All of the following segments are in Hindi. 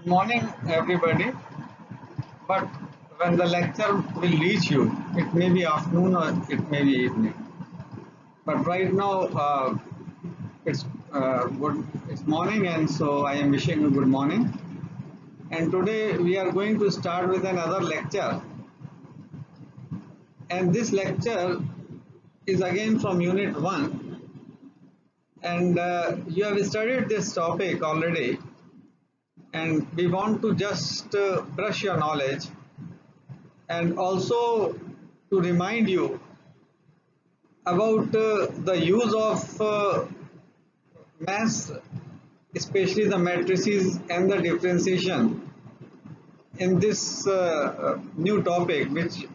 Good morning, everybody. But when the lecture will reach you, it may be afternoon or it may be evening. But right now, uh, it's uh, good. It's morning, and so I am wishing you good morning. And today we are going to start with another lecture. And this lecture is again from Unit One. And uh, you have studied this topic already and we want to just uh, brush your knowledge and also to remind you about uh, the use of uh, mass especially the matrices and the differentiation in this uh, new topic which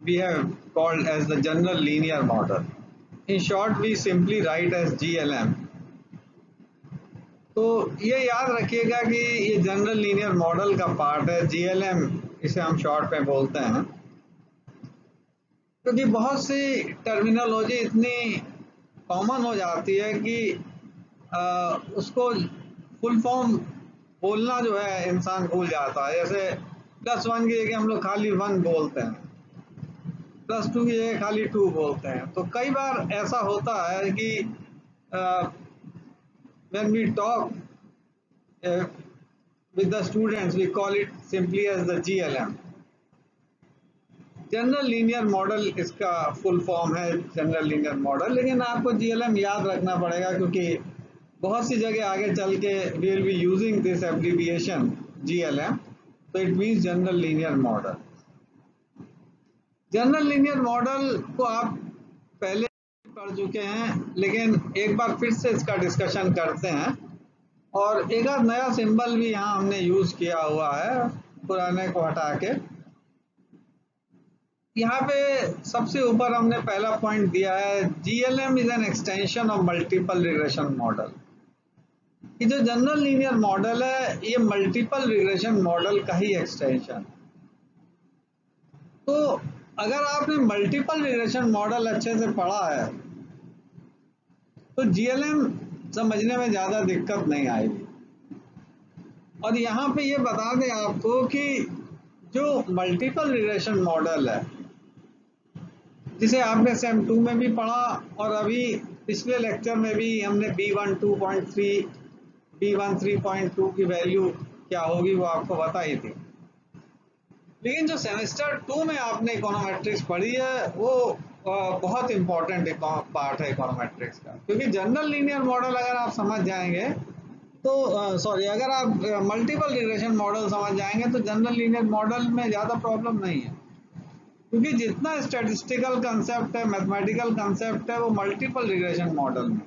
we have called as the general linear model. In short we simply write as GLM तो ये याद रखिएगा कि ये जनरल लीनियर मॉडल का पार्ट है जीएलएम इसे हम शॉर्ट में बोलते हैं। क्योंकि तो बहुत सी टर्मिनोलॉजी इतनी कॉमन हो जाती है कि आ, उसको फुल फॉर्म बोलना जो है इंसान भूल जाता है। जैसे प्लस वन की जगह हम लोग खाली वन बोलते हैं। प्लस टू की जगह खाली टू बोलते हैं। तो कई बार ऐसा होता है कि आ, when we talk uh, with the students, we call it simply as the GLM. General linear model इसका फुल फॉर्म है जनरल लीनियर मॉडल लेकिन आपको जीएलएम याद रखना पड़ेगा क्योंकि बहुत सी जगह आगे चल के will be using this abbreviation GLM तो it means general linear model general linear model को आप पहले पढ़ चुके हैं, लेकिन एक बार फिर से इसका डिस्कशन करते हैं। और एक नया सिंबल भी यहाँ हमने यूज़ किया हुआ है, पुराने को हटा के। यहाँ पे सबसे ऊपर हमने पहला पॉइंट दिया है GLM is an extension of multiple regression model ये जो जनरल लीनियर मॉडल है, ये मल्टीपल रिग्रेशन मॉडल का ही एक्सटेंशन तो अगर आपने मल्टीपल रिग्रेशन मॉडल अच्छे से पढ़ा है तो जीएलएम समझने में ज़्यादा दिक्कत नहीं आएगी। और यहाँ पे ये बता दें आपको कि जो मल्टीपल रिलेशन मॉडल है, जिसे आपने सेम टू में भी पढ़ा और अभी पिछले लेक्चर में भी हमने B one two point three B one three point two की वैल्यू क्या होगी वो आपको बताई थी। लेकिन जो सेमेस्टर टू में आपने इकोनोमेट्रिक्स पढ़ी है, वो बहुत इंपॉर्टेंट पार्ट है इकोनोमेट्रिक्स का। क्योंकि जनरल लीनियर मॉडल अगर आप समझ जाएँगे तो सॉरी अगर आप मल्टीपल रिग्रेशन मॉडल समझ जाएँगे तो जनरल लीनियर मॉडल में ज़्यादा प्रॉब्लम नहीं है। क्योंकि जितना स्टेटिस्टिकल कंसेप्ट है मैथमेटिकल कंसेप्ट है, वो मल्टीपल रिग्रेशन मॉडल में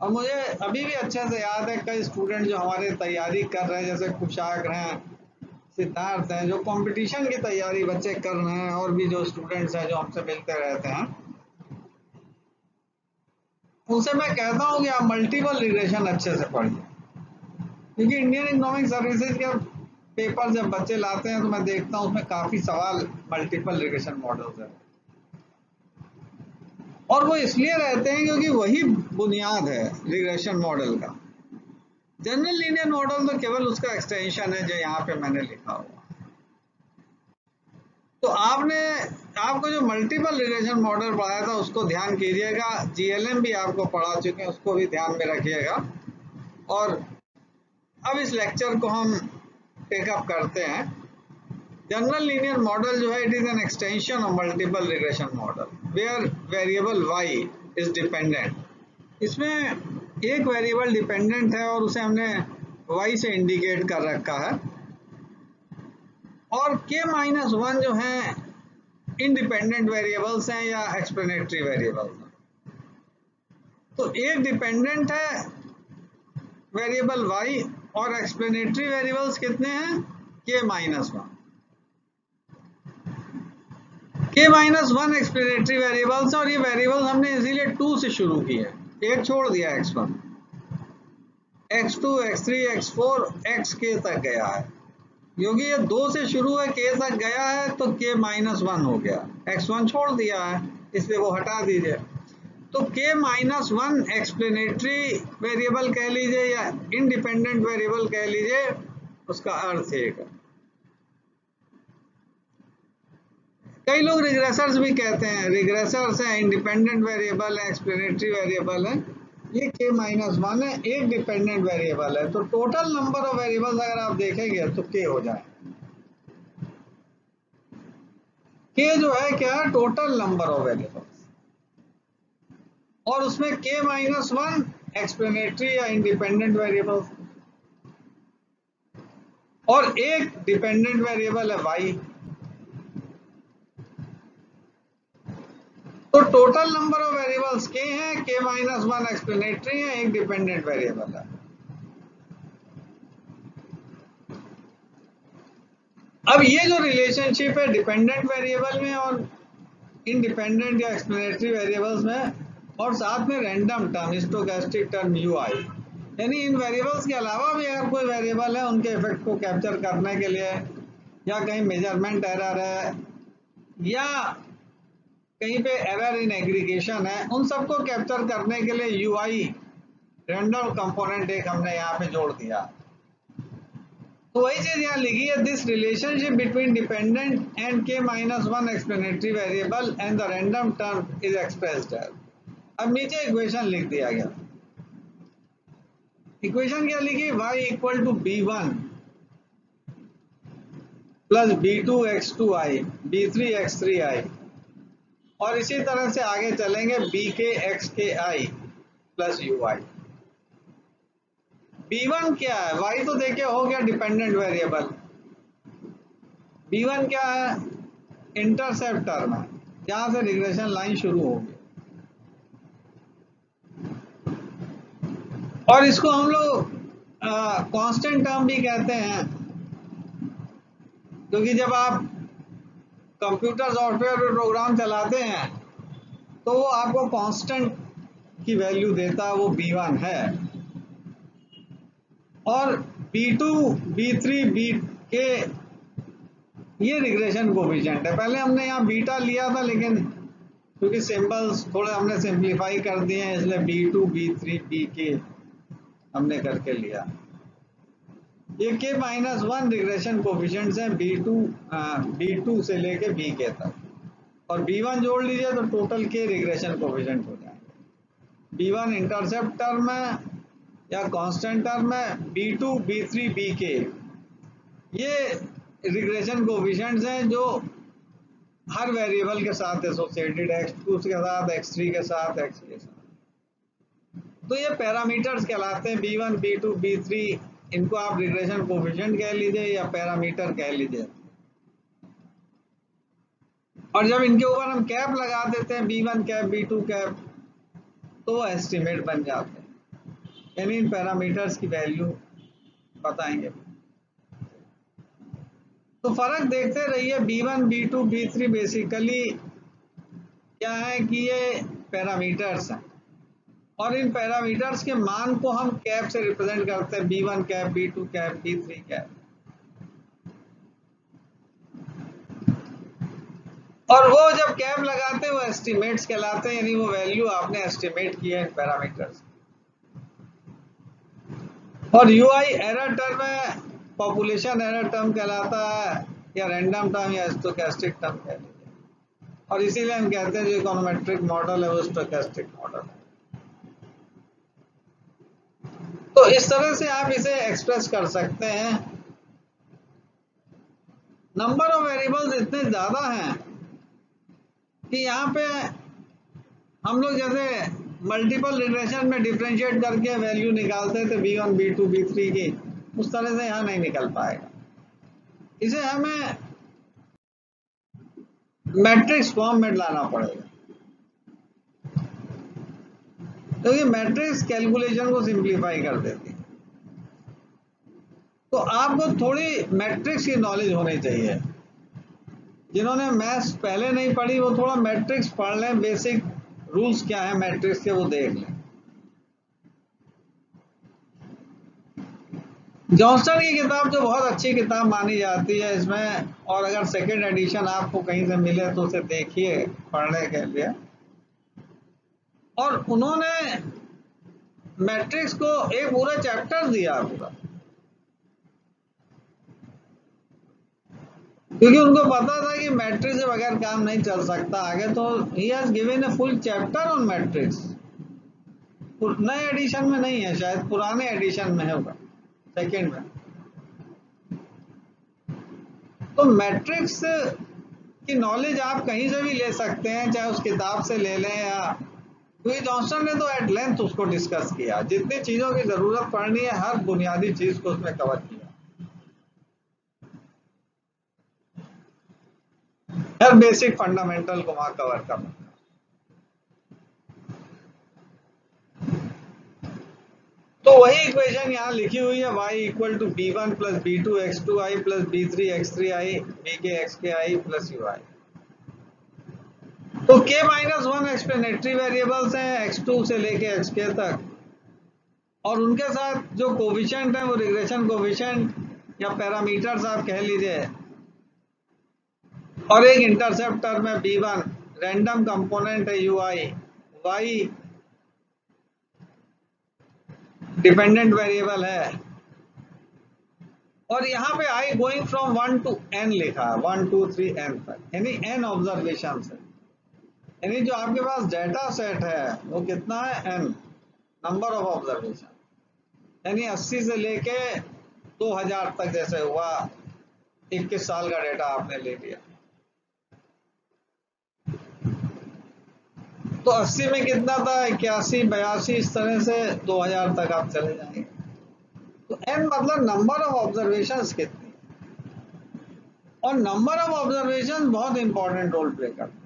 और मुझे अभी भी अच्छे से याद है, कई स्टूडेंट जो हमारे तैयारी कर रहे हैं, जैसे कुशाग्र हैं सिद्धार्थ हैं, जो कंपटीशन की तैयारी बच्चे कर रहे हैं और भी जो स्टूडेंट्स हैं जो हमसे मिलते रहते हैं। उनसे मैं कहता हूँ कि आप मल्टीपल रिग्रेशन अच्छे से पढ़िए। क्योंकि इंडियन इकोनॉमिक सर्विसेज़ के पेपर जब बच्चे लाते हैं तो मैं देखता हूँ उसमें काफ़ी सवाल मल्टीपल रिग्रेशन मॉडल है। और वो इसलिए रहते हैं क्योंकि वही बुनियाद है रिग्रेशन मॉडल का। जनरल लीनियर मॉडल तो केवल उसका एक्सटेंशन है जो यहाँ पे मैंने लिखा हुआ। तो आपने, आपको जो मल्टीपल रिलेशन मॉडल पढ़ाया था, उसको ध्यान कीजिएगा। जीएलएम भी आपको पढ़ा चुके हैं, उसको भी ध्यान में रखिएगा। और अब इस लेक्चर को हम पिकअप करते हैं। जनरल लीनियर मॉडल जो है it is an extension of multiple regression model where variable Y is dependent इसमें एक वेरिएबल डिपेंडेंट है और उसे हमने वाई से इंडिकेट कर रखा है। और के माइनस वन जो है इंडिपेंडेंट वेरिएबल्स हैं या एक्सप्लेनेटरी वेरिएबल्स हैं। तो एक डिपेंडेंट है वेरिएबल वाई और एक्सप्लेनेटरी वेरिएबल्स कितने हैं? K minus one K minus one explanatory variables और ये वेरिएबल्स हमने इसीलिए टू से शुरू किए एक छोड़ दिया X one X two X three X four X K तक गया है। क्योंकि ये दो से शुरू है के तक गया है तो के माइनस वन हो गया। एक्स वन छोड़ दिया है, इसलिए वो हटा दीजिए। तो K minus one explanatory variable कह लीजिए या इंडिपेंडेंट वेरिएबल कह लीजिए, उसका अर्थ एक है। कई लोग रिग्रेसर्स भी कहते हैं रिग्रेसर्स हैं इंडिपेंडेंट वेरिएबल है एक्सप्लेनेटरी वेरिएबल है, ये के माइनस वन है, एक डिपेंडेंट वेरिएबल है। तो टोटल नंबर ऑफ़ वेरिएबल्स अगर आप देखेंगे तो के हो जाए। के जो है क्या? टोटल नंबर ऑफ़ वेरिएबल्स और उसमें के माइनस वन एक्सप्लेनेटरी या इंडिपेंडेंट वेरिएबल्स और एक डिपेंडेंट वेरिएबल है Y total number of variables K हैं के माइनस वन एक्सप्लेनेटरी है, एक डिपेंडेंट वेरिएबल है। अब ये जो रिलेशनशिप है डिपेंडेंट वेरिएबल में और इंडिपेंडेंट या एक्सप्लेनेटरी वेरिएबल्स में, और साथ में random term stochastic term U I यानी इन वेरिएबल्स के अलावा भी अगर कोई वेरिएबल है, उनके इफ़ेक्ट को कैप्चर करने के लिए, या कहीं मेज़रमेंट एरर है, या कहीं पे एरर इन एग्रीगेशन है, उन सबको कैप्चर करने के लिए यू आई रेंडम कंपोनेंट एक हमने यहाँ पे जोड़ दिया। तो वही चीज़ यहाँ लिखी है this relationship between dependent and K minus one explanatory variable and the random term is expressed अब नीचे इक्वेशन लिख दिया गया। इक्वेशन क्या लिखी? y equal to B one plus B two X two I B three X three I और इसी तरह से आगे चलेंगे B K X K I plus U I B one क्या है? वाई तो देखिए हो गया डिपेंडेंट वेरिएबल बी वन क्या है? इंटरसेप्ट टर्म है। जहाँ से रिग्रेशन लाइन शुरू होगी। और इसको हम लोग कांस्टेंट टर्म भी कहते हैं। क्योंकि जब आप कंप्यूटर सॉफ्टवेयर पे प्रोग्राम चलाते हैं तो वो आपको कांस्टेंट की वैल्यू देता है, वो बी वन है। और B two B three B K ये रिग्रेशन कोफिशिएंट है। पहले हमने यहाँ बीटा लिया था, लेकिन क्योंकि सिंबल्स थोड़े हमने सिंप्लीफाई कर दिए हैं, इसलिए B two B three B K हमने करके लिया। ये K minus one regression coefficients हैं बी टू बी टू से लेके बी के तक। और बी वन जोड़ लीजिए तो टोटल के रिग्रेशन कोफिशिएंट हो जाएँगे। बी वन इंटरसेप्ट टर्म है, या कांस्टेंट टर्म है B two B three B K ये रिग्रेशन कोफिशिएंट्स हैं जो हर वेरिएबल के साथ एसोसिएटेड एक्स टू के साथ एक्स थ्री के साथ एक्स के साथ। तो ये पैरामीटर्स कहलाते हैं B one B two B three इनको आप रिग्रेशन कोफिशिएंट कह लीजिए या पैरामीटर कह लीजिए। और जब इनके ऊपर हम कैप लगा देते हैं B one cap B two cap तो एस्टिमेट बन जाते हैं। यानी इन पैरामीटर्स की वैल्यू बताएँगे। तो फ़र्क देखते रहिए B one B two B three basically क्या है कि ये पैरामीटर्स हैं। और इन पैरामीटर्स के मान को हम कैप से रिप्रेजेंट करते हैं B one cap B two cap B three cap. और वो जब कैप लगाते हैं, वो एस्टिमेट्स कहलाते हैं, यानी वो वैल्यू आपने एस्टिमेट की है पैरामीटर्स और यू आई एरर टर्म है पॉपुलेशन एरर टर्म कहलाता है, या रैंडम टर्म या स्टोकेस्टिक टर्म कह लीजिए। और इसीलिए हम कहते हैं जो इकोनोमेट्रिक मॉडल है, वो स्टोकेस्टिक मॉडल है। तो इस तरह से आप इसे एक्सप्रेस कर सकते हैं। नंबर ऑफ़ वेरिएबल्स इतने ज़्यादा हैं कि यहाँ पे हम लोग जैसे मल्टीपल रिलेशन में डिफ्रेंशिएट करके वैल्यू निकालते थे B one B two B three की, उस तरह से यहाँ नहीं निकल पाएगा। इसे हमें मैट्रिक्स फॉर्म में लाना पड़ेगा। तो ये मैट्रिक्स कैलकुलेशन को सिंप्लीफाई कर देती है। तो आपको थोड़ी मैट्रिक्स की नॉलेज होनी चाहिए। जिन्होंने मैथ्स पहले नहीं पढ़ी, वो थोड़ा मैट्रिक्स पढ़ लें बेसिक रूल्स क्या है मैट्रिक्स के, वो देख लें। जॉन्सन की किताब जो बहुत अच्छी किताब मानी जाती है इसमें, और अगर सेकेंड एडिशन आपको कहीं से मिले तो उसे देखिए, पढ़ने के लिए। और उन्होंने मैट्रिक्स को एक पूरा चैप्टर दिया पूरा क्योंकि उनको पता था कि मैट्रिक्स के बगैर काम नहीं चल सकता आगे तो he has given a full chapter on matrix नए एडिशन में नहीं है, शायद पुराने एडिशन में होगा सेकेंड में। तो मैट्रिक्स की नॉलेज आप कहीं से भी ले सकते हैं, चाहे उस किताब से ले लें या क्योंकि जॉनसन ने तो एट लेंथ उसको डिस्कस किया। जितनी चीज़ों की ज़रूरत पड़नी है, हर बुनियादी चीज़ को उसमें कवर किया। हर बेसिक फंडामेंटल को वहाँ कवर करना। तो वही इक्वेशन यहाँ लिखी हुई है, y equal to B one plus B two X two I plus B three X three I B K X K I plus U I तो k minus one explanatory variables हैं x2 से लेके xk तक। और उनके साथ जो कोविशेंट है, वो रिग्रेशन कोविशेंट या पैरामीटर्स आप कह लीजिए। और एक इंटरसेप्टर में b1 रैंडम कंपोनेंट है U I Y dependent variable है। और यहाँ पे I going from one to N लिखा है वन टू थ्री एन तक। यानी एन ऑब्जर्वेशन है। यानी जो आपके पास डेटा सेट है, वो कितना है? एन नंबर ऑफ़ ऑब्जर्वेशन यानी 80 से लेके 2000 तक जैसे हुआ 21 साल का डेटा आपने ले लिया। तो 80 में कितना था? इक्यासी, बयासी, इस तरह से 2000 तक आप चले जाएँगे। तो एन मतलब नंबर ऑफ़ ऑब्जर्वेशन कितनी? और नंबर ऑफ़ ऑब्जर्वेशन बहुत इंपॉर्टेंट रोल प्ले करता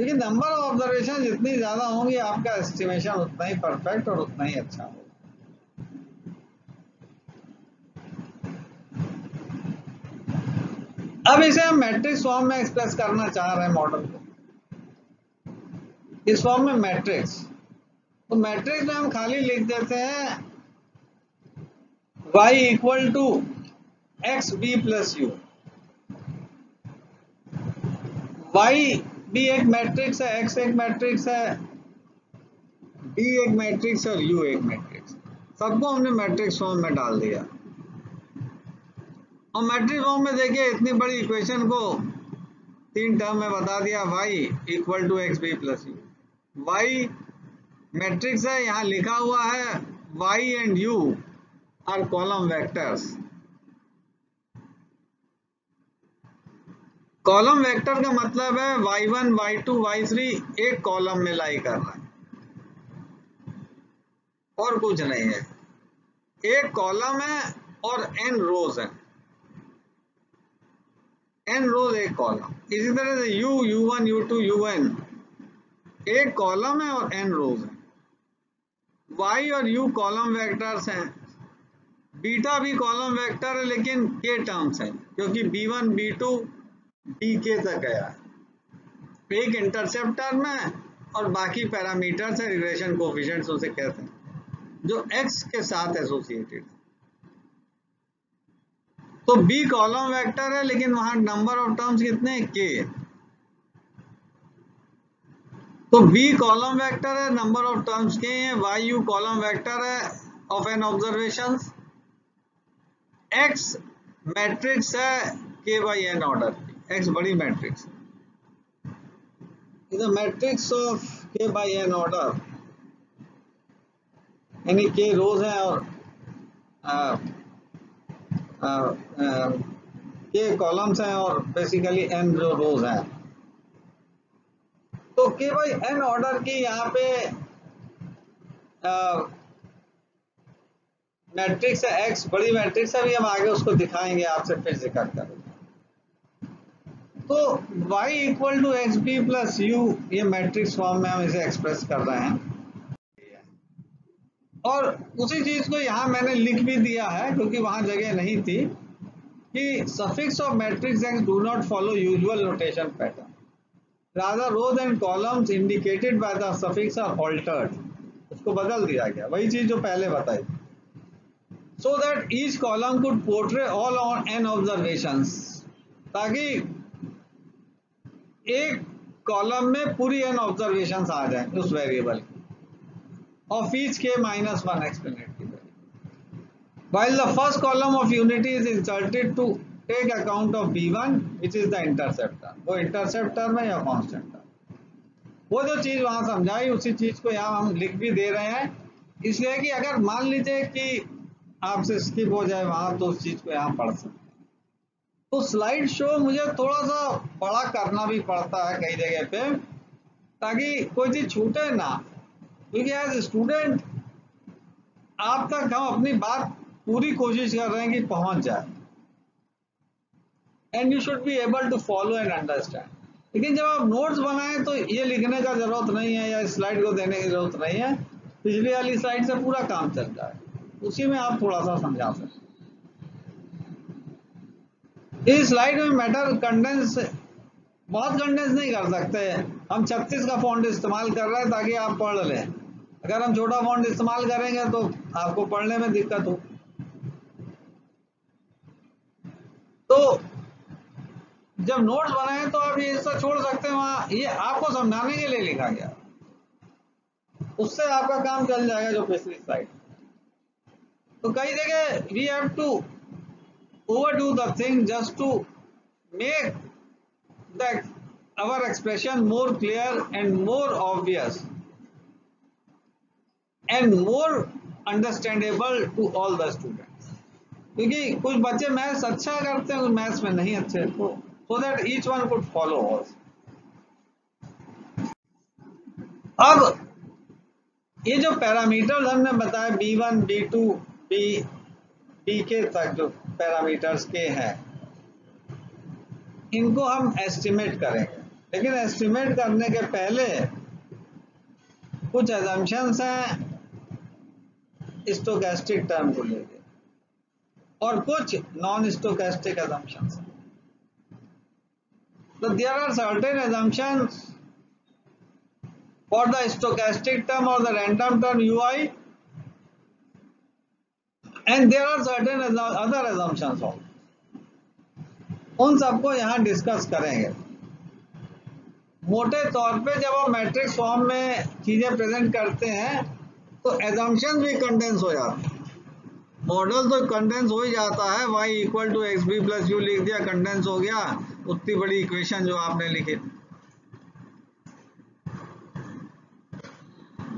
क्योंकि नंबर ऑफ़ ऑब्जर्वेशन जितनी ज़्यादा होंगी, आपका एस्टिमेशन उतना ही परफेक्ट और उतना ही अच्छा होगा। अब इसे हम मैट्रिक्स फॉर्म में एक्सप्रेस करना चाह रहे हैं मॉडल को। इस फॉर्म में मैट्रिक्स तो मैट्रिक्स में हम खाली लिख देते हैं, y equal to X B plus U y भी एक मैट्रिक्स है, x एक मैट्रिक्स है b एक मैट्रिक्स और u एक मैट्रिक्स सबको हमने मैट्रिक्स फॉर्म में डाल दिया। और मैट्रिक्स फॉर्म में देखिए, इतनी बड़ी इक्वेशन को तीन टर्म में बता दिया Y equal to X B plus U Y matrix है, यहाँ लिखा हुआ है Y and U are column vectors column vector का मतलब है y1, y2, y3 एक कॉलम में लाई कर रहा है। और कुछ नहीं है। एक कॉलम है और n रोज है। n रोज एक कॉलम। इसी तरह से u, u1, u2, un एक कॉलम है और n रोज है। y और u कॉलम वेक्टर्स हैं। बीटा भी कॉलम वेक्टर है लेकिन k टर्म्स हैं क्योंकि b1 b2 bk तक गया। एक इंटरसेप्टर में और बाकी पैरामीटर्स है रिग्रेशन कोफिशिएंट्स उसे कहते हैं, जो एक्स के साथ एसोसिएटेड तो बी कॉलम वेक्टर है, लेकिन वहाँ नंबर ऑफ़ टर्म्स कितने हैं? के तो बी कॉलम वेक्टर है नंबर ऑफ़ टर्म्स के हैं वाई यू कॉलम वेक्टर है of N observation X matrix है K by N order x बड़ी matrix is matrix of k by N order यानी k रोज है और k कॉलम्स हैं और बेसिकली n जो रोज हैं. तो केवल एन ऑर्डर की यहाँ पे मैट्रिक्स है एक्स बड़ी मैट्रिक्स है, अभी हम आगे उसको दिखाएँगे, आपसे फिर ज़िक्र करेंगे। तो y equal to X B plus U ये मैट्रिक्स फॉर्म में हम इसे एक्सप्रेस कर रहे हैं। और उसी चीज़ को यहाँ मैंने लिख भी दिया है, क्योंकि वहाँ जगह नहीं थी, कि suffix of matrix X do not follow usual notation pattern rather, rows and columns indicated by the suffix are altered. उसको बदल दिया गया। वही चीज़ जो पहले बताई so that each column could portray all on n observations, ताकि एक कॉलम में पूरी एन ऑब्जर्वेशन आ जाए उस वेरिएबल की। Of each k minus 1 explanatory value while the first column of unity is inserted to take account of B one which is the interceptor वो इंटरसेप्टर में या कॉन्स्टेंट वो जो चीज़ वहाँ समझाई, उसी चीज़ को यहाँ हम लिख भी दे रहे हैं। इसलिए कि अगर मान लीजिए कि आपसे स्किप हो जाए वहाँ तो उस चीज़ को यहाँ पढ़ सकते तो स्लाइड शो मुझे थोड़ा सा बड़ा करना भी पड़ता है कई जगह पे, ताकि कोई चीज़ छूटे ना। क्योंकि एज स्टूडेंट आप तक हम अपनी बात पूरी कोशिश कर रहे हैं कि पहुँच जाए। And you should be able to follow and understand लेकिन जब आप नोट्स बनाएँ तो ये लिखने का ज़रूरत नहीं है या स्लाइड को देने की ज़रूरत नहीं है। पिछली वाली स्लाइड से पूरा काम चल जाए उसी में आप थोड़ा सा समझा सकते इस स्लाइड में मैटर कंडेंस बहुत कंडेंस नहीं कर सकते। हम 36 का फॉन्ट इस्तेमाल कर रहे हैं ताकि आप पढ़ लें। अगर हम छोटा फॉन्ट इस्तेमाल करेंगे तो आपको पढ़ने में दिक्कत हो। तो जब नोट्स बनाए तो आप ये हिस्सा छोड़ सकते हैं वहाँ। ये आपको समझाने के लिए लिखा गया। उससे आपका काम चल जाएगा जो पिछली साइड तो कई जगह we have to overdo the thing just to make the our expression more clear and more obvious and more understandable to all the students क्योंकि कुछ बच्चे मैथ्स अच्छा करते हैं कुछ मैथ्स में नहीं अच्छे तो that each one could follow also. अब ये जो पैरामीटर्स हमने बताया B1, B2, B, B के तक जो पैरामीटर्स के हैं। इनको हम एस्टिमेट करेंगे। लेकिन एस्टिमेट करने के पहले कुछ एजम्पन्स हैं स्टोकेस्टिक टर्म को लेके। और कुछ non stochastic assumptions So there are certain assumptions for the stochastic term or the random term ui there are certain other assumptions also. उन सबको यहाँ डिस्कस करेंगे। मोटे तौर पे जब आप मैट्रिक्स फॉर्म में चीज़ें प्रेजेंट करते हैं तो एजम्पन भी कंडेंस हो जाते हैं। मॉडल तो कंडेंस हो ही जाता है। Y equal to X B plus U लिख दिया कंडेंस हो गया। उतनी बड़ी इक्वेशन जो आपने लिखी।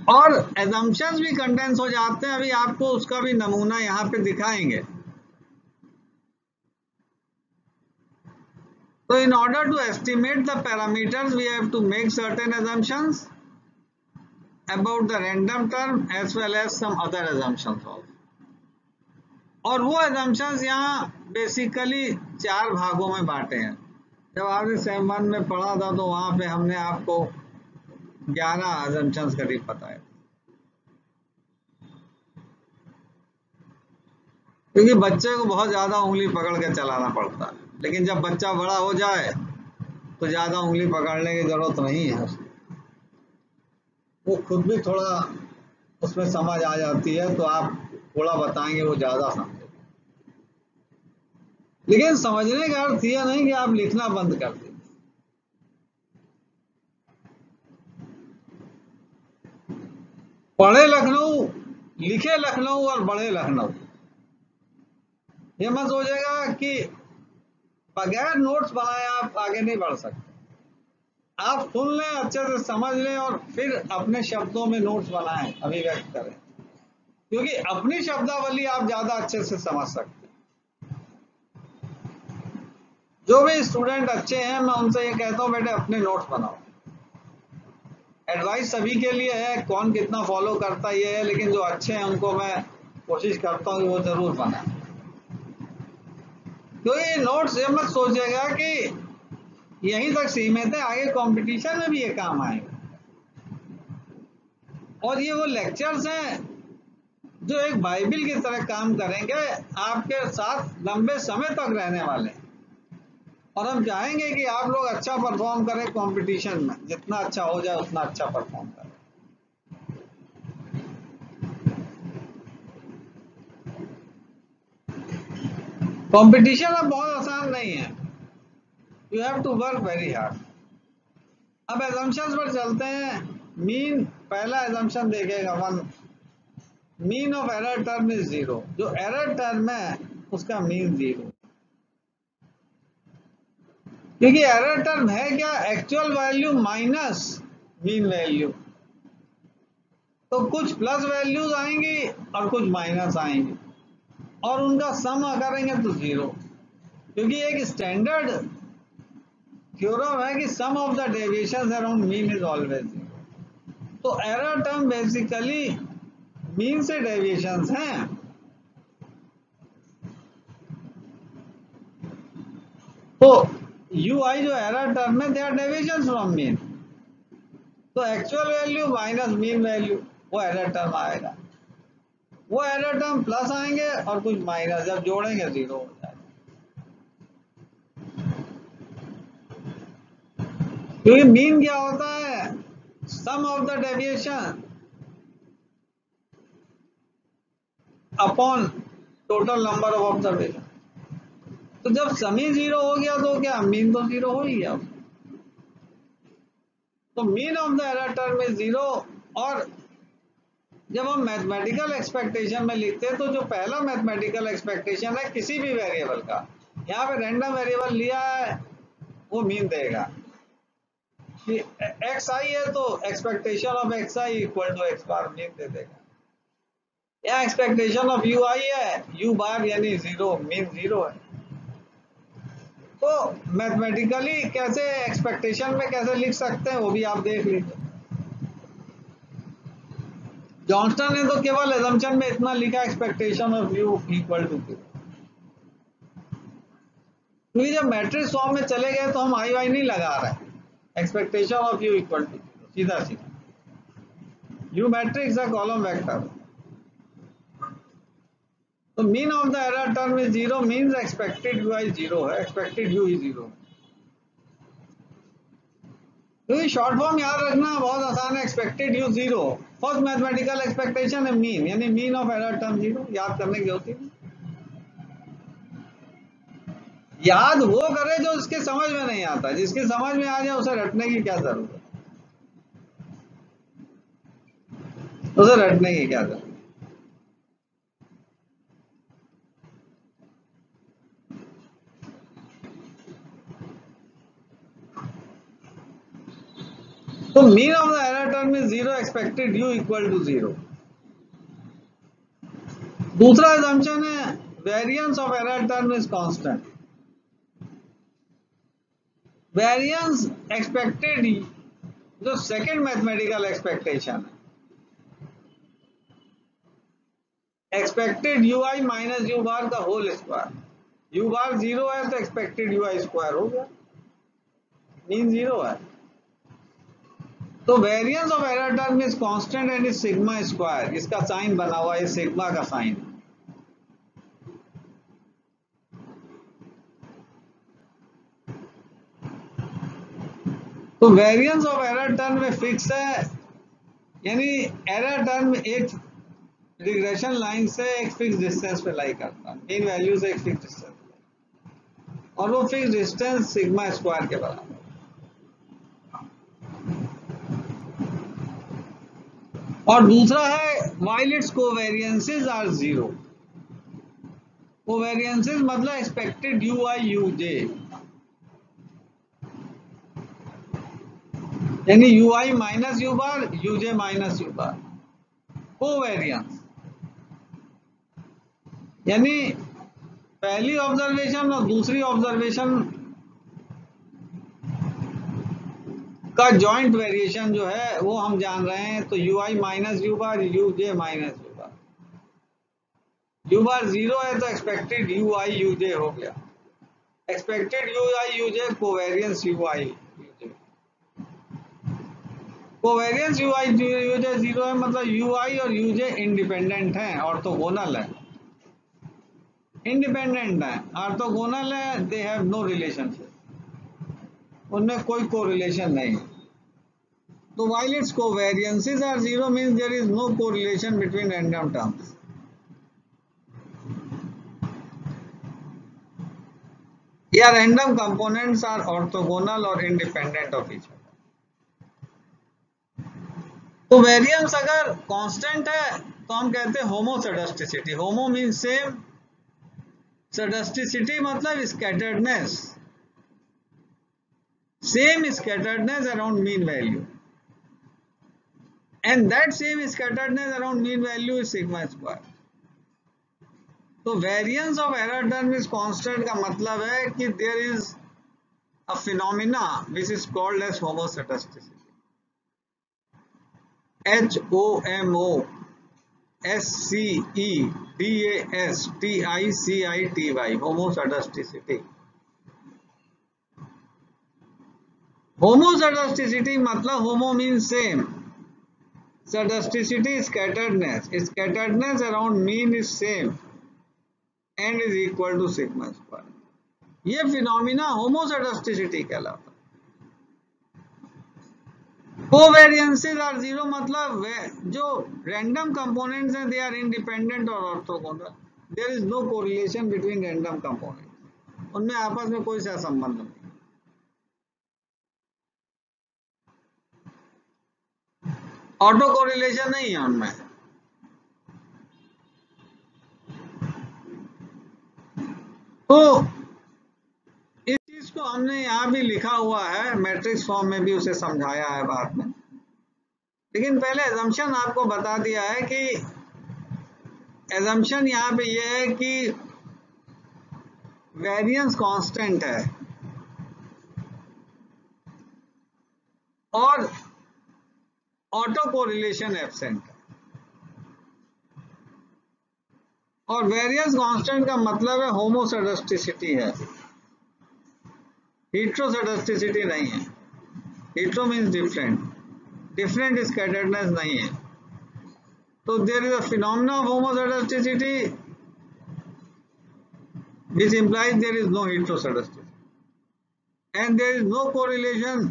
और एजम्पन्स भी कंटेंस हो जाते हैं, अभी आपको उसका भी नमूना यहाँ पे दिखाएँगे। तो in order to estimate the parameters we have to make certain assumptions about the random term as well as some other assumptions और वो एजम्पन्स यहाँ बेसिकली चार भागों में बांटे हैं। जब आपने सेम वन में पढ़ा था तो वहाँ पे हमने आपको ग्यारह assumptions करीब बताए क्योंकि बच्चे को बहुत ज़्यादा उंगली पकड़ के चलाना पड़ता है। लेकिन जब बच्चा बड़ा हो जाए तो ज़्यादा उंगली पकड़ने की ज़रूरत नहीं है वो खुद भी थोड़ा उसमें समझ आ जाती है तो आप थोड़ा बताएँगे, वो ज़्यादा समझे लेकिन समझने का अर्थ यह नहीं कि आप लिखना बंद कर दें पढ़े लखनऊ, लिखे लखनऊ और बड़े लखनऊ। ये मत सोचेगा कि बगैर नोट्स बनाए आप आगे नहीं बढ़ सकते। आप सुन लें, अच्छे से समझ लें और फिर अपने शब्दों में नोट्स बनाएँ, अभिव्यक्त करें। क्योंकि अपनी शब्दावली आप ज़्यादा अच्छे से समझ सकते जो भी स्टूडेंट अच्छे हैं, मैं उनसे ये कहता हूँ, बेटे, अपने नोट्स बनाओ। एडवाइस सभी के लिए है, कौन कितना फॉलो करता ये है, लेकिन जो अच्छे हैं उनको मैं कोशिश करता हूँ वो ज़रूर बनाए। तो ये नोट्स ये मत सोचिएगा कि यहीं तक सीमित है, आगे कंपटीशन में भी ये काम आएगा। और ये वो लेक्चर्स हैं जो एक बाइबिल की तरह काम करेंगे, आपके साथ लंबे समय तक रहने वाले हैं। और हम चाहेंगे कि आप लोग अच्छा परफॉर्म करें कंपटीशन में। जितना अच्छा हो जाए, उतना अच्छा परफॉर्म करें। कंपटीशन अब बहुत आसान नहीं है। You have to work very hard अब एजम्पन्स पर चलते हैं। मीन पहला एजम्पन देखेगा one mean of error term is zero जो एरर टर्म है, उसका मीन ज़ीरो क्योंकि एरर टर्म है क्या? Actual value minus mean value तो कुछ प्लस वैल्यूज़ आएँगी और कुछ माइनस आएँगी। और उनका सम करेंगे तो ज़ीरो क्योंकि एक स्टैंडर्ड थ्योरम है कि sum of the deviation around mean is always तो एरर टर्म बेसिकली मीन से डेविएशंस हैं। तो यू आई जो एरर टर्म है they are deviations from mean तो actual value minus mean value वो एरर टर्म आएगा। वो एरर टर्म प्लस आएँगे और कुछ माइनस जब जोड़ेंगे ज़ीरो हो जाएगा। क्योंकि मीन क्या होता है? Sum of the deviation upon total number of observation तो जब समी ज़ीरो हो गया तो क्या? मीन तो ज़ीरो हो ही गया। तो mean of the error term is zero और जब हम मैथमेटिकल एक्सपेक्टेशन में लिखते हैं तो जो पहला मैथमेटिकल एक्सपेक्टेशन है किसी भी वेरिएबल का, यहाँ पे रैंडम वेरिएबल लिया है, वो मीन देगा। एक्स आई है तो expectation of X I equal to X bar mean दे देगा। या एक्सपेक्टेशन ऑफ़ यू आई है यू बार यानी ज़ीरो मीन ज़ीरो है। तो मैथमेटिकली कैसे एक्सपेक्टेशन में कैसे लिख सकते हैं, वो भी आप देख लीजिए। जॉन्स्टन ने तो केवल एजम्पशन में इतना लिखा expectation of U equal to Q क्योंकि जब मैट्रिक्स फॉर्म में चले गए तो हम आई वाई नहीं लगा रहे expectation of u equal to सीधा सीधा यू मैट्रिक्स कॉलम वेक्टर तो mean of the error term is zero means expected u i zero है एक्सपेक्टेड यू ही ज़ीरो क्योंकि शॉर्ट फॉर्म याद रखना, बहुत आसान है expected u zero first mathematical expectation है मीन यानी mean of error term zero याद करने की होती है याद वो करे जो उसके समझ में नहीं आता, जिसके समझ में आ जाए उसे रटने की क्या ज़रूरत उसे रटने की क्या ज़रूरत तो mean of the error term is zero expected u equal to zero दूसरा एजम्पशन है variance of error term is constant variance expected जो सेकंड मैथमेटिकल एक्सपेक्टेशन है expected u i minus u bar का whole square u bar zero है तो एक्सपेक्टेड यू आई स्क्वायर हो गया। मीन ज़ीरो है। तो variance of error term is constant and is sigma square इसका साइन बना हुआ है सिग्मा का साइन तो वेरियंस ऑफ़ एरर टर्म में फिक्स है, यानी एरर टर्म एक रिग्रेशन लाइन से एक फिक्स डिस्टेंस पे लाई करता है. मीन वैल्यू से एक फिक्स डिस्टेंस और वो फिक्स डिस्टेंस सिग्मा स्क्वायर के बराबर और दूसरा है while its covariances are zero covariances मतलब expected u i u j यानी u i minus u bar u j minus u bar covariance यानी पहली ऑब्जर्वेशन और दूसरी ऑब्जर्वेशन का जॉइंट वेरिएशन जो है, वो हम जान रहे हैं तो u i minus u bar u j minus u bar u bar zero है तो expected u i u j हो गया। Expected u i u j covariance u i covariance u i u j zero है मतलब यू आई और यू जे इंडिपेंडेंट है ऑर्थोगोनल है। इंडिपेंडेंट है ऑर्थोगोनल है दे हैव नो रिलेशनशिप उनमें कोई कोरिलेशन नहीं। तो while its covariances are zero means there is no correlation between random terms या रैंडम कंपोनेंट आर ऑर्थोगोनल और इंडिपेंडेंट ऑफ़ इच तो वेरियंस अगर कॉन्स्टेंट है तो हम कहते हैं homoscedasticity homo means same scedasticity मतलब scatteredness same scatteredness around mean value and that same scatteredness around mean value is sigma square तो variance of error term is constant का मतलब है कि there is a phenomena which is called as homoscedasticity H O M O S C E D S T I C I T Y homoscedasticity homoscedasticity मतलब homo mean same is scatteredness. Scatteredness around mean is same. And is equal to sigma square. ये फिनोमिना होमोसेडस्टिसिटी कहलाता कोवेरियंसेस आर ज़ीरो मतलब जो रैंडम कंपोनेंट्स हैं दे आर इंडिपेंडेंट और orthogonal there is no correlation between random components उनमें आपस में कोई सा संबंध नहीं। ऑटो कोरिलेशन नहीं है उनमें। तो इस चीज़ को हमने यहाँ भी लिखा हुआ है मैट्रिक्स फॉर्म में भी उसे समझाया है बाद में। लेकिन पहले एजम्पन आपको बता दिया है कि एजम्पन यहाँ पे ये है कि वेरिएंस कांस्टेंट है। और ऑटो कोरिलेशन एबसेंट। और वेरियस कांस्टेंट का मतलब है होमोसेडस्टिसिटी है। हीट्रोसेडस्टिसिटी नहीं है। Hetero means different different scatteredness नहीं है। तो देर इज़ अ phenomena of homoscedasticity which implies there is no heterosedasticity and there is no correlation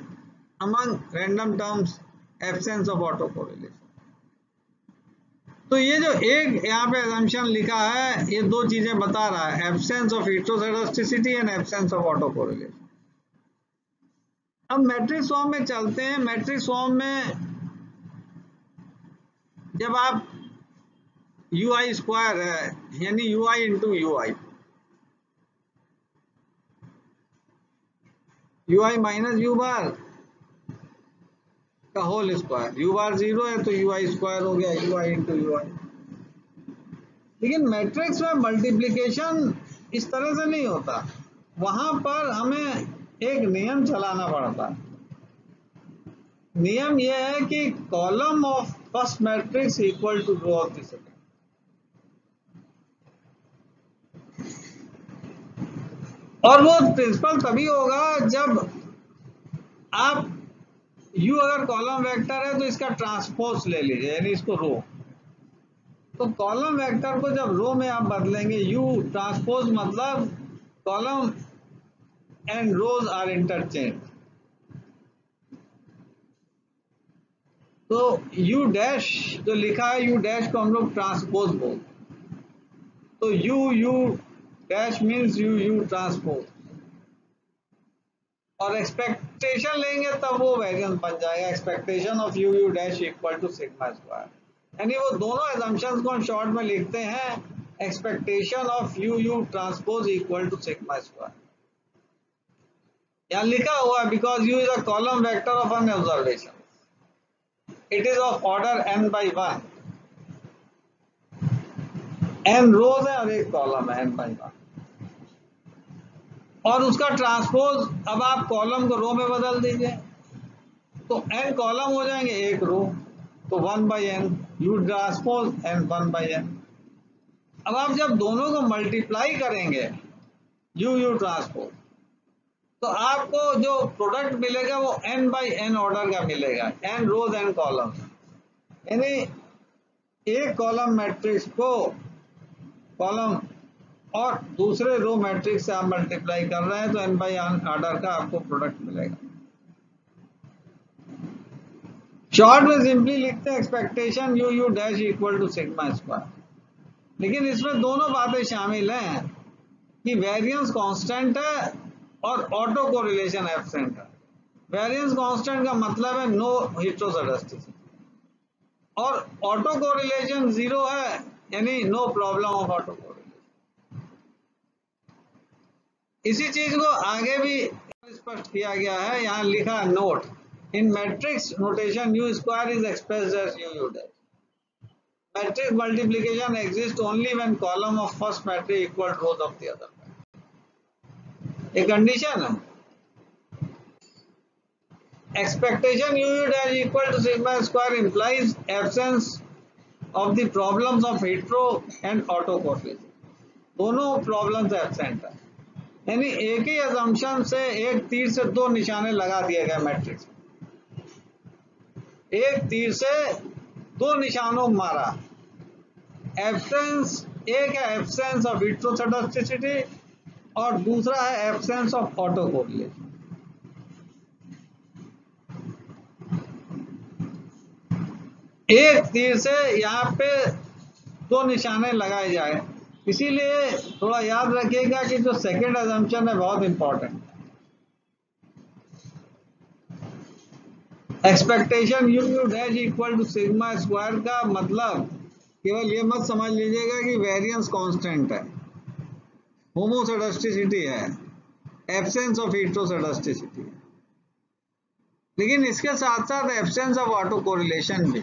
among random terms absence of autocorrelation तो ये जो एक यहाँ पे एजम्पन लिखा है, ये दो चीज़ें बता रहा है। Absence of heteroscedasticity and absence of autocorrelation अब मैट्रिक्स फॉर्म में चलते हैं। मैट्रिक्स फॉर्म में जब आप यू आई स्क्वायर है, यानी u i into u i u i minus u bar का whole square u bar zero है तो यू आई स्क्वायर हो गया u i into u i लेकिन मैट्रिक्स में मल्टीप्लीकेशन इस तरह से नहीं होता। वहाँ पर हमें एक नियम चलाना पड़ता। है नियम यह है कि column of first matrix equal to row of the और वो प्रिंसिपल तभी होगा जब आप यू अगर कॉलम वेक्टर है तो इसका ट्रांसपोज ले लीजिए, यानी इसको रो तो कॉलम वेक्टर को जब रो में आप बदलेंगे यू ट्रांसपोज मतलब column and rows are interchange तो यू डैश जो लिखा है यू डैश को हम लोग ट्रांसपोज बोल तो u u dash means u u transpose और एक्सपेक्टेशन लेंगे, तब वो वेरियंस बन जाएगा। Expectation of u u dash equal to sigma square यानी वो दोनों एजम्पन को हम शॉर्ट में लिखते हैं। Expectation of u u transpose equal to sigma square यहाँ लिखा हुआ because u is a column vector of n observation it is of order n by one n rows है और एक कॉलम है एन बाई वन और उसका ट्रांसपोज, अब आप कॉलम को रो में बदल दीजिए। तो एन कॉलम हो जाएँगे एक रो तो one by n u transpose n one by n अब आप जब दोनों को मल्टीप्लाई करेंगे यू यू ट्रांसपोज तो आपको जो प्रोडक्ट मिलेगा वो एन बाई एन ऑर्डर का मिलेगा एन रोज एन कॉलम यानी एक कॉलम मैट्रिक्स को कॉलम और दूसरे रो मैट्रिक्स से आप मल्टीप्लाई कर रहे हैं तो एन बाई ऑर्डर का आपको प्रोडक्ट मिलेगा। शॉर्ट में सिंपली लिखते हैं expectation u u dash equal to sigma square लेकिन इसमें दोनों बातें शामिल हैं कि वेरिएंस कांस्टेंट है और ऑटो को रिलेशन एबसेंट है। वेरिएंस कांस्टेंट का मतलब है नो हिस्टोसडस्टिसिटी और ऑटो को रिलेशन ज़ीरो है, यानी नो प्रॉब्लम ऑफ़ ऑटो को इसी चीज़ को आगे भी स्पष्ट किया गया है। यहाँ लिखा note in matrix notation u square is express u u matrix multiplication exist only when column of first matrix equal rows of the other एक कंडीशन है expectation u u dash equal to sigma square implies absence of the problems of hetero and autocorrelation दोनों प्रॉब्लम्स एबसेंट है। यानी एक ही अजम्पशन से एक तीर से दो निशाने लगा दिए गए मैट्रिक्स एक तीर से दो निशानों मारा। एब्सेंस एक है एब्सेंस ऑफ़ हिट्रोसेडोस्टिसिटी और दूसरा है एब्सेंस ऑफ़ ऑटो एक तीर से यहाँ पे दो निशाने लगाए जाए। इसीलिए थोड़ा याद रखिएगा कि जो सेकेंड एजम्पन है बहुत important expectation u u dash equal to sigma square का मतलब केवल ये मत समझ लीजिएगा कि वेरिएंस कांस्टेंट है। होमोसेडस्टिसिटी है। एब्सेंस ऑफ़ हीट्रोसेडस्टिसिटी लेकिन इसके साथ साथ एब्सेंस ऑफ़ ऑटो कोरिलेशन भी।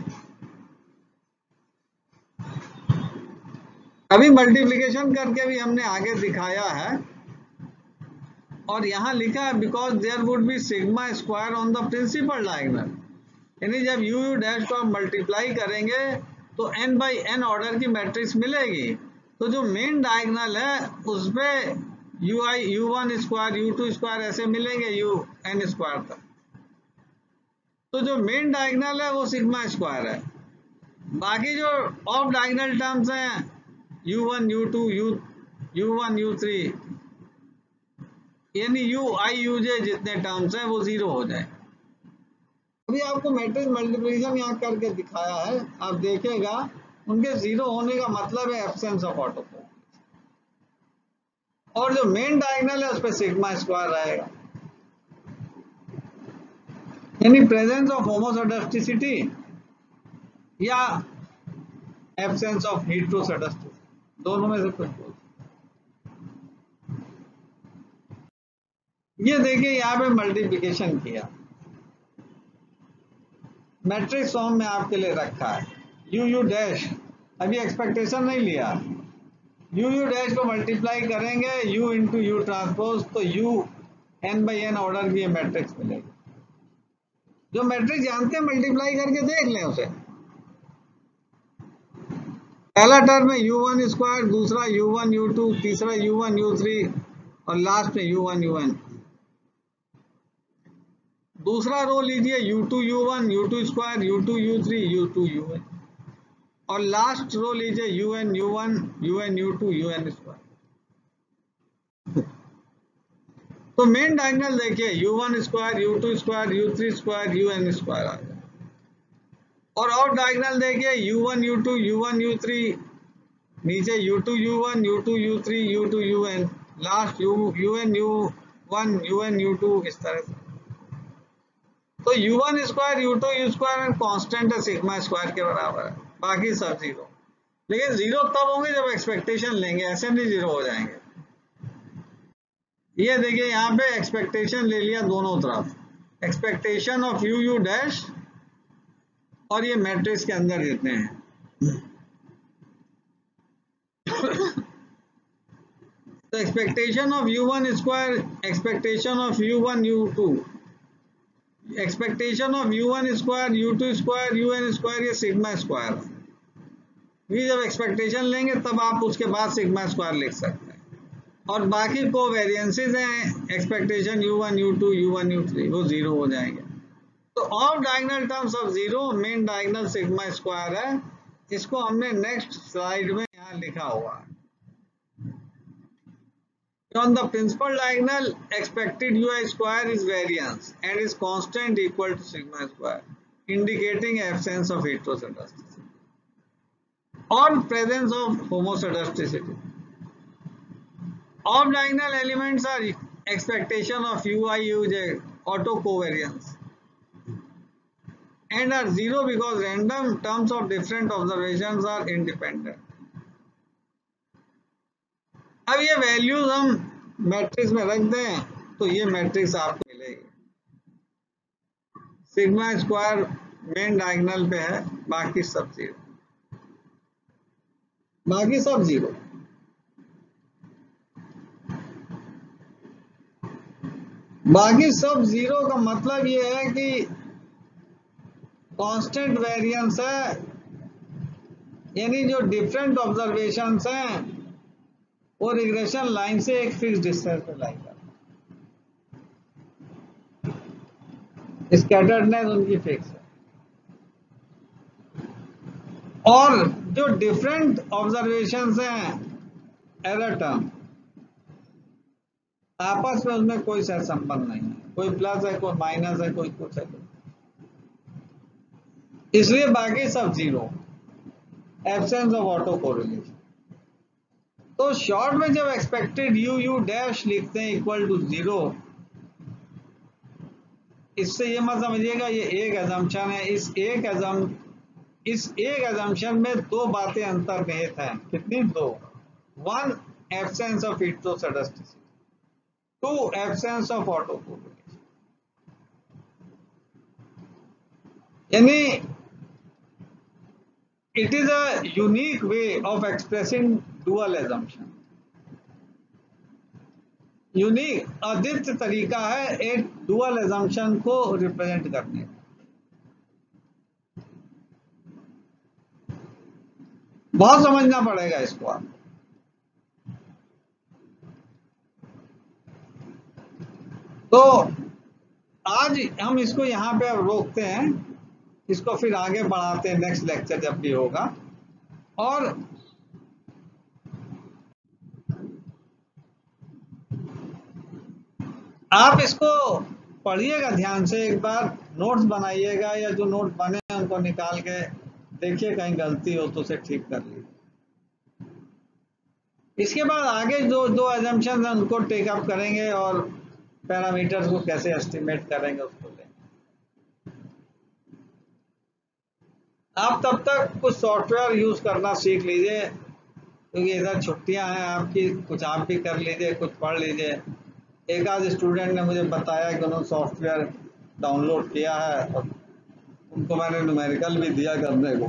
अभी मल्टीप्लीकेशन करके भी हमने आगे दिखाया है। और यहाँ लिखा है because there would be sigma square on the principal diagonal यानी जब यू यू डैश को हम मल्टीप्लाई करेंगे तो एन बाई एन ऑर्डर की मैट्रिक्स मिलेगी। तो जो मेन डायगनल है, उस पर u i u one square u two square ऐसे मिलेंगे यू एन स्क्वायर तक। तो जो मेन डायगनल है, वो सिग्मा स्क्वायर है। बाकी जो ऑफ़ डायगनल टर्म्स हैं u one u two u u one u three यानी यू आई यू जे जितने टर्म्स हैं, वो ज़ीरो हो जाए। अभी आपको मैट्रिक्स मल्टीप्लिकेशन यहाँ करके दिखाया है। आप देखेगा उनके ज़ीरो होने का मतलब है एब्सेंस ऑफ़ ऑटो और जो मेन डायगनल है, उस पर सिग्मा स्क्वायर रहेगा। यानी प्रेजेंस ऑफ़ होमोसेडस्टिसिटी या एब्सेंस ऑफ़ हीट्रोसेडस्टिसिटी दोनों में से कुछ बोल ये देखिए, यहाँ पे मल्टीप्लिकेशन किया। मैट्रिक्स फॉर्म में आपके लिए रखा है। यू यू डैश अभी एक्सपेक्टेशन नहीं लिया। यू यू डैश को मल्टीप्लाई करेंगे यू इंटू यू ट्रांसपोज तो u n by n order की मैट्रिक्स मिलेगी। जो मैट्रिक्स जानते हैं मल्टीप्लाई करके देख लें उसे। पहला टर्म है यू वन स्क्वायर दूसरा यू वन यू टू तीसरा यू वन यू थ्री और लास्ट में यू वन यू एन दूसरा रो लीजिए u two u one u two square u two u three u two u one और लास्ट रो लीजिए u n u one u n u two u n square तो मेन डायगनल देखिए u one square u two square u three square u n square आ गया। और और डायगनल देखिए u1 u2 u1 u3 नीचे u2 u1 u2 u3 u2 un last u u u1 u u2 इस तरह से। तो u1 square u2 u square constant है सिग्मा स्क्वायर के बराबर है, बाकी सब ज़ीरो लेकिन ज़ीरो तब होंगे जब एक्सपेक्टेशन लेंगे ऐसे नहीं ज़ीरो हो जाएँगे। ये देखिए, यहाँ पे एक्सपेक्टेशन ले लिया दोनों तरफ़। Expectation of u u dash और ये मैट्रिक्स के अंदर जितने हैं। Expectation of u one square expectation of u one u two expectation of u one square u two square u n square ये सिग्मा स्क्वायर ये जब एक्सपेक्टेशन लेंगे, तब आप उसके बाद सिग्मा स्क्वायर लिख सकते हैं। और बाकी को वेरियंसेस हैं expectation u one u two u one u three वो ज़ीरो हो जाएँगे। तो off diagonal terms of zero main diagonal sigma square है इसको हमने नेक्स्ट स्लाइड में यहाँ लिखा हुआ है on the principal diagonal expected ui square is variance and is constant equal to sigma square indicating absence of heteroscedasticity or presence of homoscedasticity off diagonal elements are expectation of ui uj auto covariance and are zero because random terms of different observations are independent. अब ये वैल्यूज़ हम मैट्रिक्स में रख दें तो ये मैट्रिक्स आपको मिलेगी। सिग्मा स्क्वायर मेन डायगनल पे है, बाकी सब ज़ीरो बाकी सब ज़ीरो बाकी सब ज़ीरो का मतलब ये है कि कांस्टेंट वेरिएंस है, यानी जो डिफरेंट ऑब्जर्वेशन हैं, वो रिग्रेशन लाइन से एक फिक्स डिस्टेंस पे लाई स्कैटर्डनेस उनकी फिक्स है। और जो डिफरेंट ऑब्जर्वेशन हैं एरर टर्म आपस में उसमें कोई सह संबंध नहीं है। कोई प्लस है, कोई माइनस है, कोई कुछ है इसलिए बाकी सब zero absence of auto correlation तो शॉर्ट में जब एक्सपेक्टेड यू यू डैश लिखते हैं इक्वल टू ज़ीरो इससे ये मत समझिएगा, ये एक एजम्पन है। इस एक एजम इस एक एजम्पन में दो बातें अंतर्निहित हैं। कितनी? दो। One absence of heteroscedasticity two absence of autocorrelation यानी it is a unique way of expressing dual assumption. Unique अद्वितीय तरीका है एक डुअल एजम्पन को रिप्रेजेंट करने का बहुत समझना पड़ेगा इसको आप तो आज हम इसको यहाँ पे रोकते हैं इसको फिर आगे बढ़ाते हैं नेक्स्ट लेक्चर जब भी होगा। और आप इसको पढ़िएगा ध्यान से, एक बार नोट्स बनाइएगा, या जो नोट बने हैं उनको निकाल के देखिए, कहीं गलती हो तो उसे ठीक कर लीजिए। इसके बाद आगे जो दो एजम्पन है, उनको टेकअप करेंगे और पैरामीटर्स को कैसे एस्टिमेट करेंगे उसको। आप तब तक कुछ सॉफ्टवेयर यूज़ करना सीख लीजिए, क्योंकि इधर छुट्टियाँ हैं, आपकी कुछ आप भी कर लीजिए, कुछ पढ़ लीजिए। एक आध स्टूडेंट ने मुझे बताया कि उन्होंने सॉफ्टवेयर डाउनलोड किया है और उनको मैंने न्यूमेरिकल भी दिया करने को।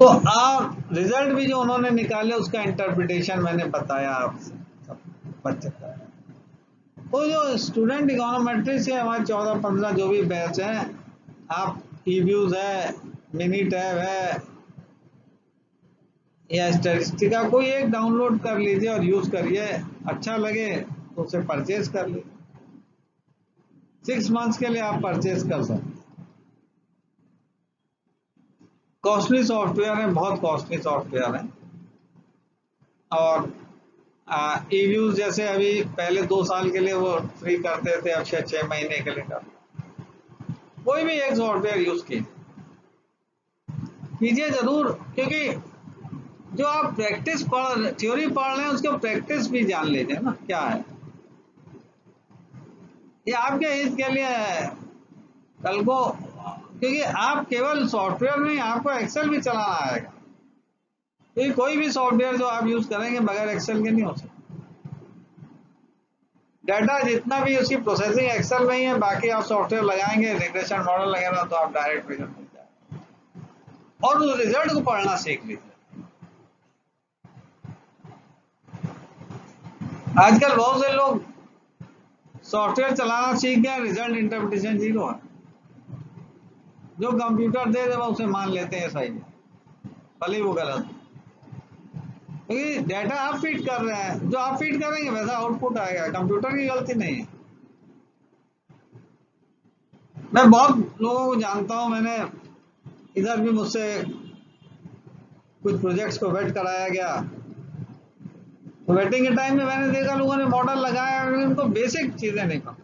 तो आप रिज़ल्ट भी जो उन्होंने निकाले, उसका इंटरप्रिटेशन मैंने बताया आपसे बच्चे तो जो स्टूडेंट इकोनोमेट्रिक्स है, हमारे चौदह पंद्रह जो भी बैच हैं आप ई व्यूज़ है मिनी टैब है, या स्टेटिस्टिका कोई एक डाउनलोड कर लीजिए और यूज़ करिए अच्छा लगे तो उसे परचेज कर लीजिए। सिक्स मंथ्स के लिए आप परचेज कर सकते कॉस्टली सॉफ्टवेयर है, बहुत कॉस्टली सॉफ्टवेयर है। और ई व्यूज़ जैसे अभी पहले दो साल के लिए वो फ्री करते थे, अब छह महीने के लिए करते कोई भी एक सॉफ्टवेयर यूज़ कीजिए कीजिए ज़रूर, क्योंकि जो आप प्रैक्टिस पढ़ रहे थ्योरी पढ़ रहे हैं, उसको प्रैक्टिस भी जान लीजिए ना, क्या है। ये आपके हित के लिए है। कल को, क्योंकि आप केवल सॉफ्टवेयर नहीं आपको एक्सेल भी चलाना आएगा। क्योंकि कोई भी सॉफ्टवेयर जो आप यूज़ करेंगे, बगैर एक्सेल के नहीं हो सकता। डाटा जितना भी उसकी प्रोसेसिंग एक्सेल में ही है, बाकी आप सॉफ्टवेयर लगाएँगे रिग्रेशन मॉडल लगाएगा तो आप डायरेक्ट रिज़ल्ट मिल जाएगा। और उस रिज़ल्ट को पढ़ना सीख लीजिए। आजकल बहुत से लोग सॉफ्टवेयर चलाना सीख गए रिज़ल्ट इंटरप्रिटेशन ज़ीरो है। जो कंप्यूटर दे दे उसे मान लेते हैं, सही भले वो गलत क्योंकि डेटा आप फ़ीड कर रहे हैं। जो आप फ़ीड करेंगे, वैसा आउटपुट आएगा कंप्यूटर की गलती नहीं है। मैं बहुत लोगों को जानता हूँ, मैंने इधर भी मुझसे कुछ प्रोजेक्ट्स को वेट कराया गया। तो वेटिंग के टाइम में मैंने देखा, लोगों ने मॉडल लगाया उनको बेसिक चीज़ें नहीं पता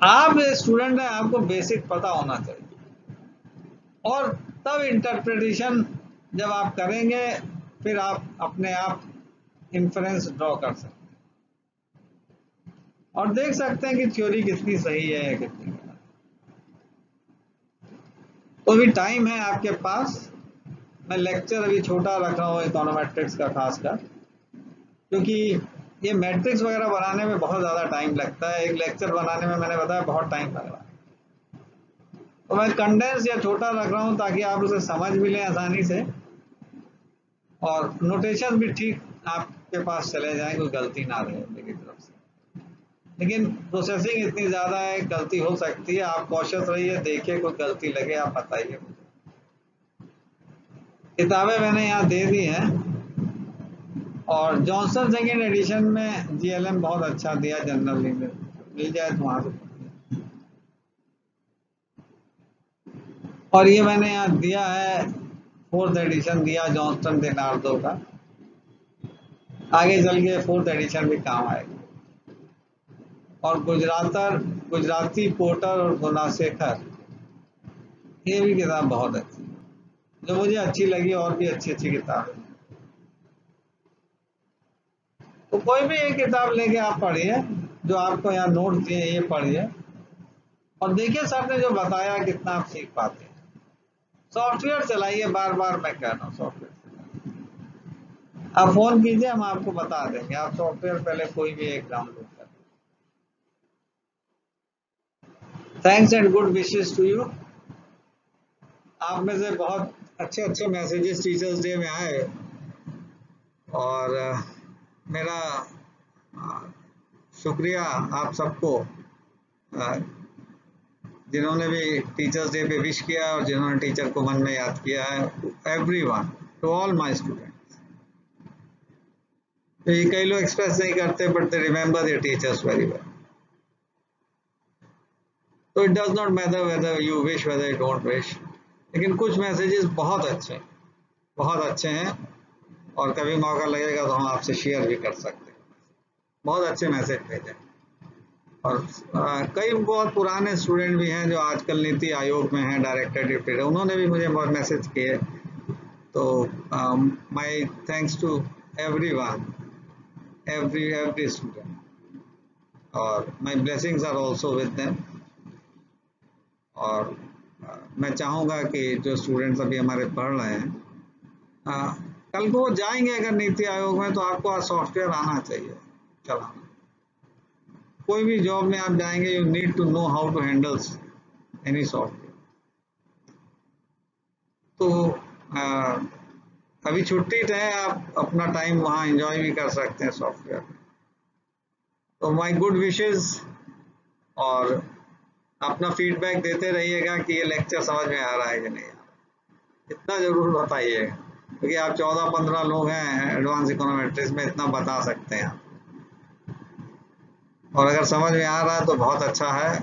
आप स्टूडेंट हैं, आपको बेसिक पता होना चाहिए। और तब इंटरप्रिटेशन जब आप करेंगे, फिर आप अपने आप इंफ्रेंस ड्रॉ कर सकते हैं। और देख सकते हैं कि थ्योरी कितनी सही है या कितनी गलत तो भी टाइम है आपके पास। मैं लेक्चर अभी छोटा रख रहा हूँ इकोनोमेट्रिक्स का, खासकर। क्योंकि ये मैट्रिक्स वगैरह बनाने में बहुत ज़्यादा टाइम लगता है। एक लेक्चर बनाने में मैंने बताया, बहुत टाइम लग रहा है तो मैं कंडेंस या छोटा रख रहा हूँ ताकि आप उसे समझ भी लें आसानी से। और नोटेशन भी ठीक आपके पास चले जाए, कोई गलती ना रहे मेरी तरफ़ से। लेकिन प्रोसेसिंग इतनी ज़्यादा है, गलती हो सकती है, आप कॉशियस रहिए, देखिए कोई गलती लगे, आप बताइए किताबें मैंने यहाँ दे दी हैं, और जॉनसन सेकेंड एडिशन में जीएलएम बहुत अच्छा दिया जनरल मिल जाए तो से। और ये मैंने यहाँ दिया है फोर्थ एडिशन दिया जॉनसन डेनार्डो का। आगे चल के फोर्थ एडिशन भी काम आएगा। और गुजरातर, गुजराती पोर्टर और गुनाशेखर, ये भी किताब बहुत अच्छी जो मुझे अच्छी लगी और भी अच्छी अच्छी किताब तो कोई भी एक किताब लेके आप पढ़िए, जो आपको यहाँ नोट दिए, ये पढ़िए। और देखिए सर ने जो बताया कितना आप सीख पाते सॉफ्टवेयर चलाइए बार बार मैं कह रहा हूँ सॉफ्टवेयर आप फ़ोन कीजिए, हम आपको बता देंगे। आप सॉफ्टवेयर पहले कोई भी एक डाउनलोड कर thanks and good wishes to you आप में से बहुत अच्छे अच्छे मैसेजेस टीचर्स डे में आए। और, मेरा शुक्रिया आप सबको। जिन्होंने भी टीचर्स डे पे विश किया और जिन्होंने टीचर को मन में याद किया है every one to all my students तो ये कई लोग एक्सप्रेस नहीं करते but they remember their teachers very well तो it does not matter whether you wish whether you don't wish लेकिन कुछ मैसेजेस बहुत अच्छे हैं। बहुत अच्छे हैं और कभी मौका लगेगा तो हम आपसे शेयर भी कर सकते हैं। बहुत अच्छे मैसेज भेजे। और आ, कई बहुत पुराने स्टूडेंट भी हैं जो आजकल नीति आयोग में हैं डायरेक्टर डिप्टी उन्होंने भी मुझे बहुत मैसेज किए। तो my thanks to every one every every student और my blessings are also with them और मैं चाहूँगा कि जो स्टूडेंट्स अभी हमारे पढ़ रहे हैं आ, कल को जाएँगे अगर नीति आयोग में तो आपको सॉफ्टवेयर आना चाहिए। चलाना कोई भी जॉब में आप जाएँगे you need to know how to handle any software तो आ, अभी छुट्टी है आप अपना टाइम वहाँ एंजॉय भी कर सकते हैं सॉफ्टवेयर तो माय गुड विशेस और अपना फीडबैक देते रहिएगा कि ये लेक्चर समझ में आ रहा है कि नहीं इतना ज़रूर बताइए क्योंकि आप चौदह पंद्रह लोग हैं एडवांस इकोनोमेट्रिक्स में इतना बता सकते हैं और अगर समझ में आ रहा है तो बहुत अच्छा है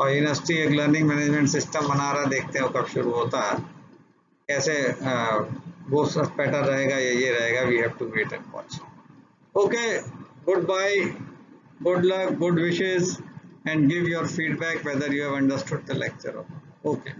और यूनिवर्सिटी एक लर्निंग मैनेजमेंट सिस्टम बना रहा है, देखते हैं कब शुरू होता है कैसे वो पैटर्न रहेगा या ये रहेगा we have to wait and watch okay good bye good luck good wishes give your feedback whether you have understood the lecture or not. Okay.